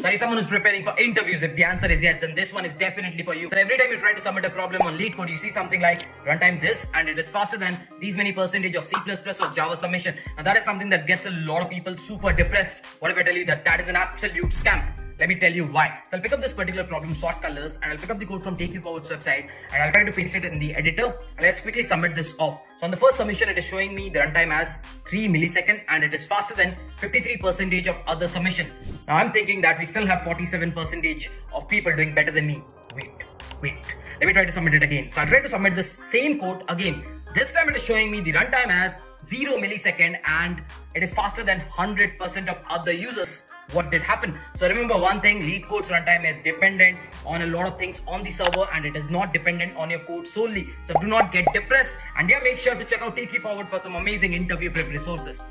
Sorry, someone who's preparing for interviews. If the answer is yes, then this one is definitely for you. So every time you try to submit a problem on LeetCode, you see something like runtime this and it is faster than these many percentage of C++ or Java submission. And that is something that gets a lot of people super depressed. What if I tell you that that is an absolute scam? Let me tell you why. So I'll pick up this particular problem, sort colors, and I'll pick up the code from Take U Forward's website, and I'll try to paste it in the editor. And let's quickly submit this off. So on the first submission, it is showing me the runtime as 3 milliseconds, and it is faster than 53 percentage of other submission. Now I'm thinking that we still have 47 percentage of people doing better than me. Wait, wait. Let me try to submit it again. So I'll try to submit the same code again. This time it is showing me the runtime as 0 millisecond and it is faster than 100% of other users. What did happen? So remember one thing, LeetCode's runtime is dependent on a lot of things on the server and it is not dependent on your code solely. So do not get depressed and yeah, make sure to check out Take Forward for some amazing interview prep resources.